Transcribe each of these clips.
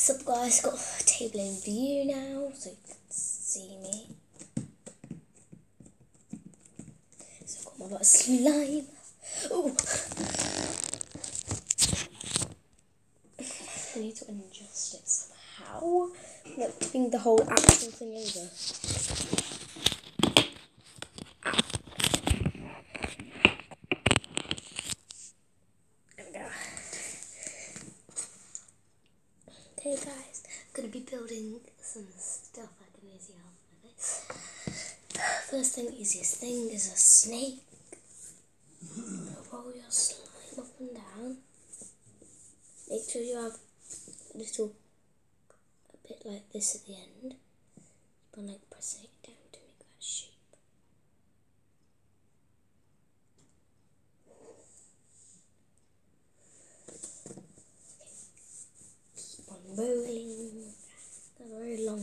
Sup guys, got a table in view now, so you can see me. So I've got my of slime. Oh! I need to adjust it somehow. Like tipping the whole actual thing over. There we go. Okay guys, I'm gonna be building some stuff I can use help with it. Thing, easiest thing is a snake. Roll your slime up and down. Make sure you have a little a bit like this at the end. But like pressing it down to make that shape. Keep on rolling. Got a very long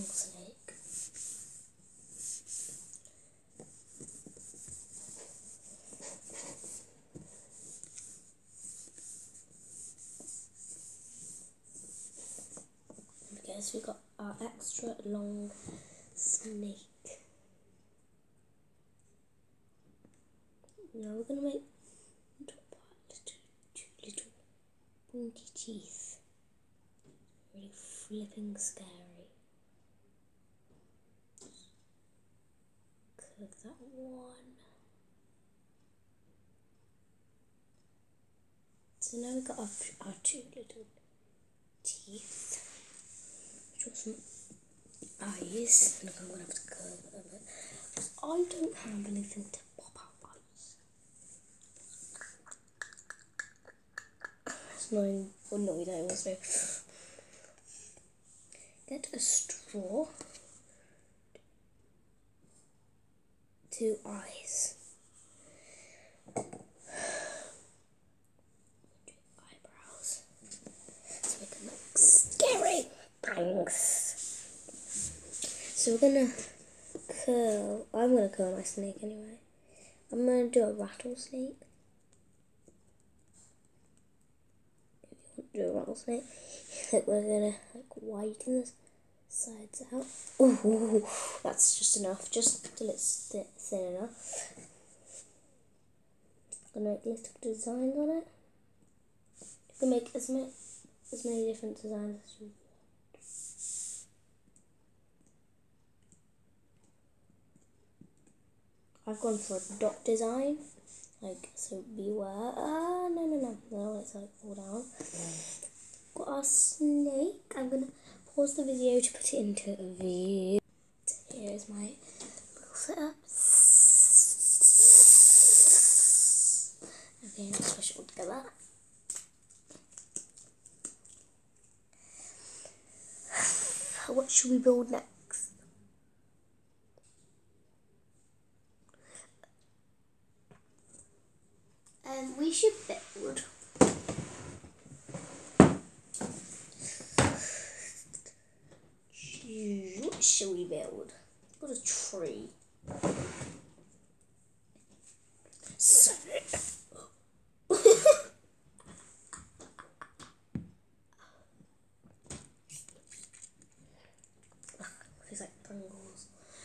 so we got our extra long snake. Now we're gonna make top part little, two little pointy teeth. Really flipping scary. Curve that one. So now we've got our, our two little teeth. Oh, Some eyes. And I'm gonna have to curve a bit. 'Cause I don't have anything to pop out eyes. It's annoying. Oh no, we don't also get a straw. Two eyes. Eyebrows. So we can look scary. Thanks. So we're gonna curl. I'm gonna curl my snake anyway. I'm gonna do a rattlesnake. If you want to do a rattlesnake, like we're gonna like widen the sides out. Ooh, that's just enough, just till it's thi- thin enough. Gonna make little designs on it. You can make as many as many different designs as you I've gone for a dot design. Like, so beware. Ah, no, no, no. No, it's like fall down. Got our snake. I'm to pause the video to put it into view. So here's my little setup. Okay, let's push it all together. What should we build next? Um, we should build. What should we build? Build a tree. So. Tastes like Pringles.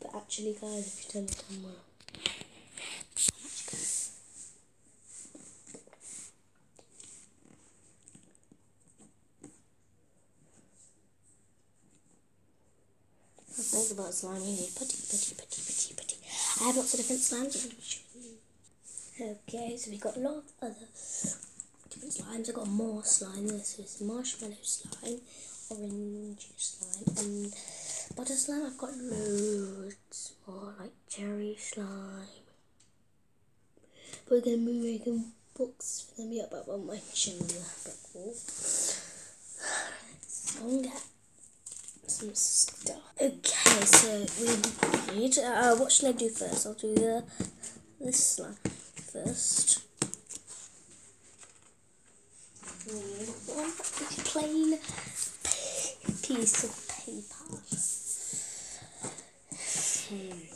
but actually, guys, if you how much? I think about slime. You need putty, putty, putty, putty, putty. I have lots of different slimes. You. Okay, so we've got a lot of other different slimes. I've got more slime. This is marshmallow slime, orange slime, and butter slime. I've got loads more, like cherry slime. But We're to be making books for them. Yep, but I might show you the book wall. So, some stuff. Okay, so we need. Uh, what should I do first? I'll do the this slime first. one plain piece of paper. Going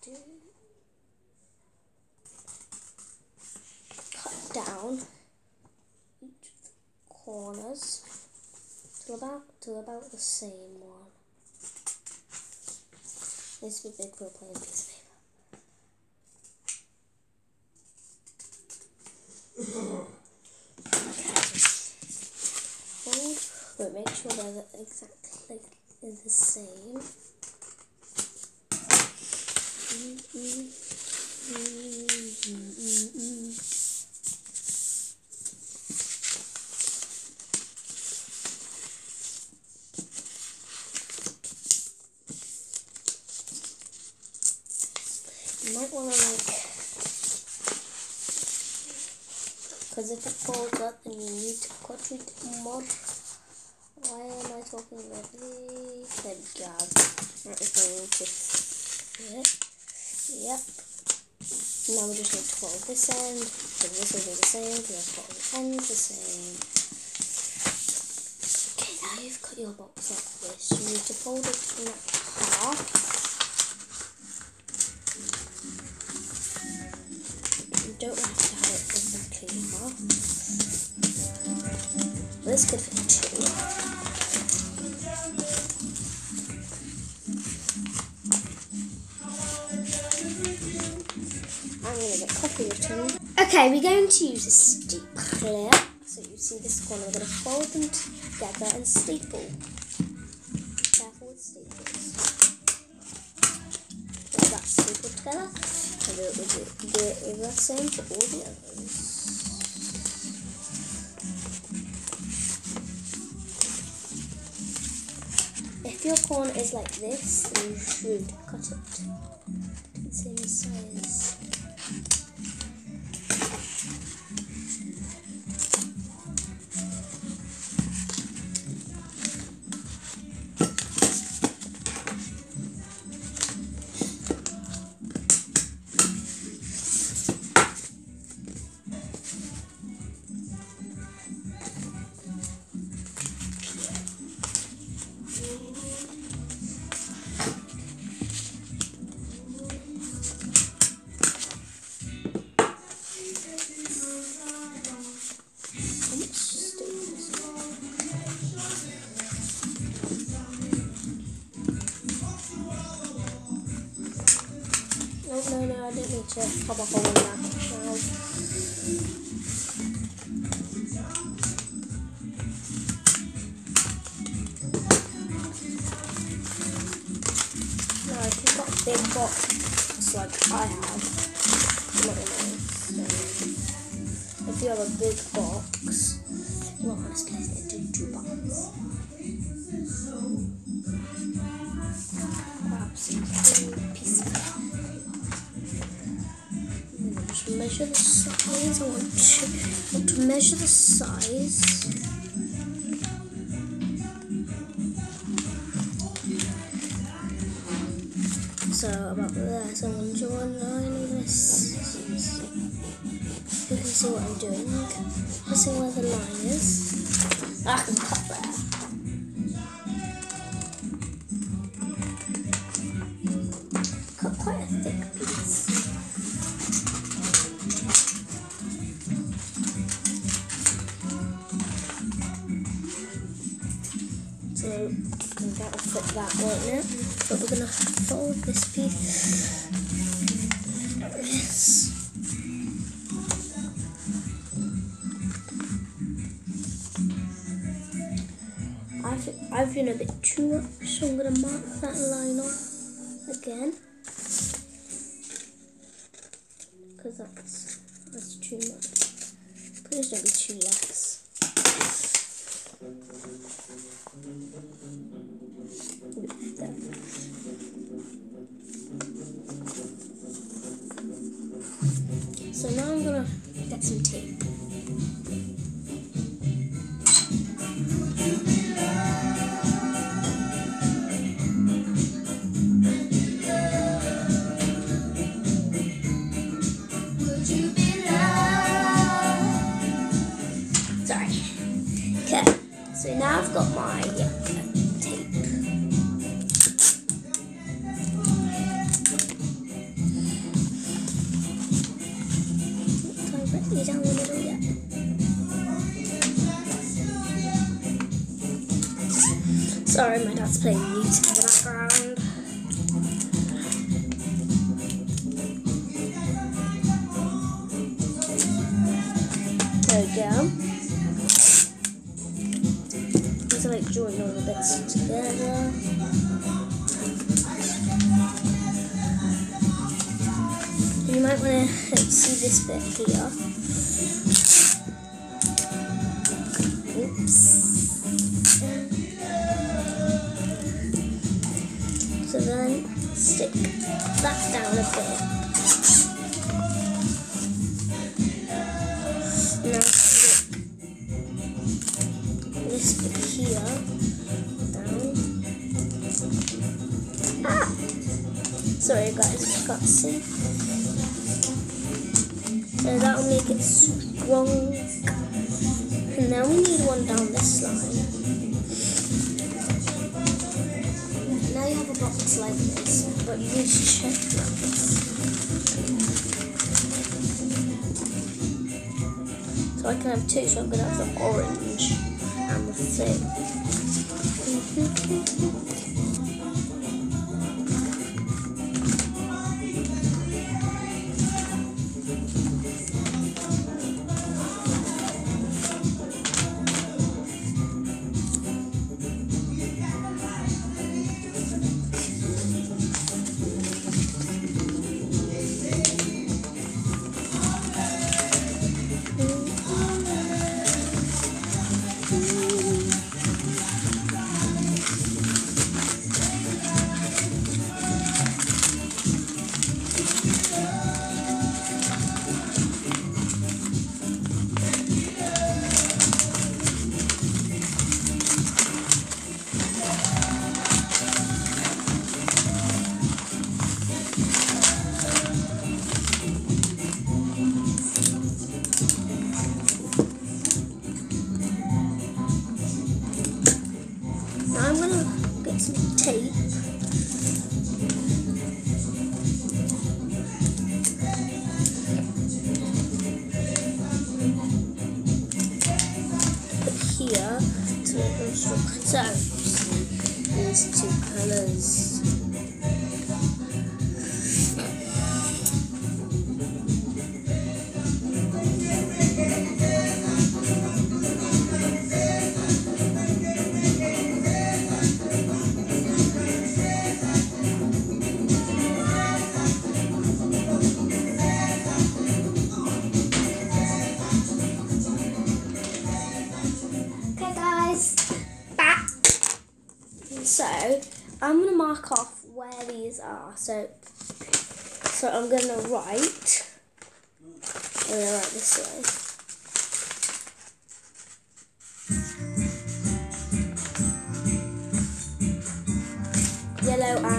to cut down each of the corners till about till about the same one. This would be big for a plain piece of paper. Hold, but make sure they're exactly the same. You might want to like because if it falls up then you need to cut it more why am I talking about this to fit yep. Now we just need to fold this end so this will be the same because fold the ends the same. Okay now you've cut your box like this you need to fold it in half. You don't have to have it exactly half. This could fit two. Okay, we're going to use a stapler. So you see this corner, we're gonna fold them together and staple. Careful with staples. Get that stapled together. And do it with do it with the same for all the others. If your corn is like this, then you should cut it to the same size. No, if you've got a big box like I have, not nice. If you have a big box, you want to split it into two parts. Grab measure the size. I want to, want to measure the size. So about there, so I'm going to draw a line on this. You can see what I'm doing. You see where the line is. I can cut So that will fit that right now. But we're gonna fold this piece. This. I've I've been a bit too much, so I'm gonna mark that line off again. Get some tape. Sorry, my dad's playing music this bit here. Oops. So then stick that down a bit. Now stick this bit here down. Ah! Sorry guys, I see. I can have two, so I'm gonna have the orange and the thing. Okay guys, back. So I'm gonna mark off where these are. So so I'm gonna write. I'm gonna write this way. Yellow and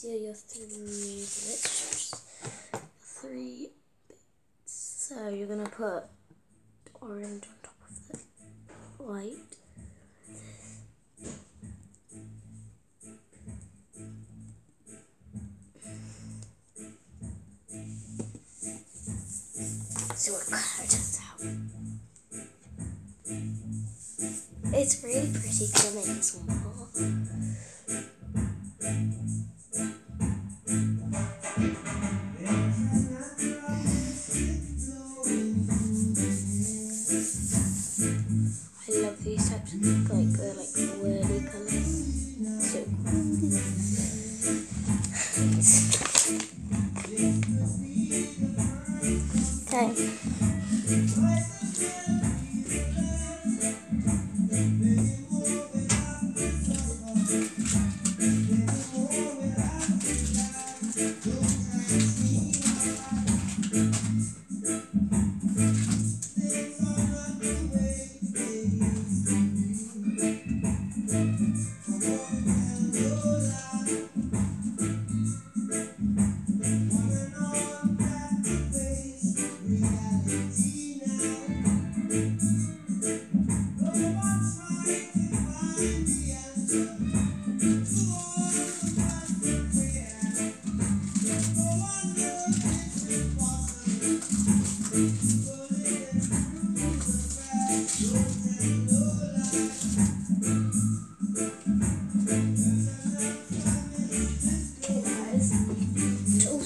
See your three bits. Three bits. So you're gonna put orange on top of the white. See what it turns out. It's really pretty I this one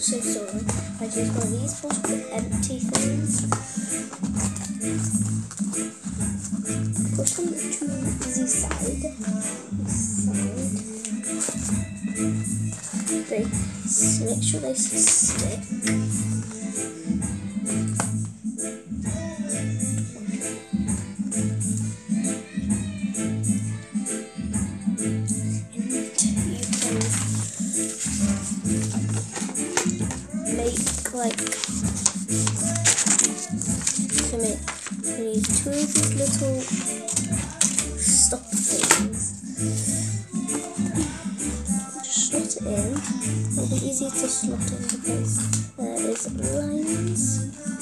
Also, sorry, I just got these possible empty things. Put them to the side. Side. They make sure they stick. Two these little stop things. Just slot it in. It'll be easy to slot in because there is lines.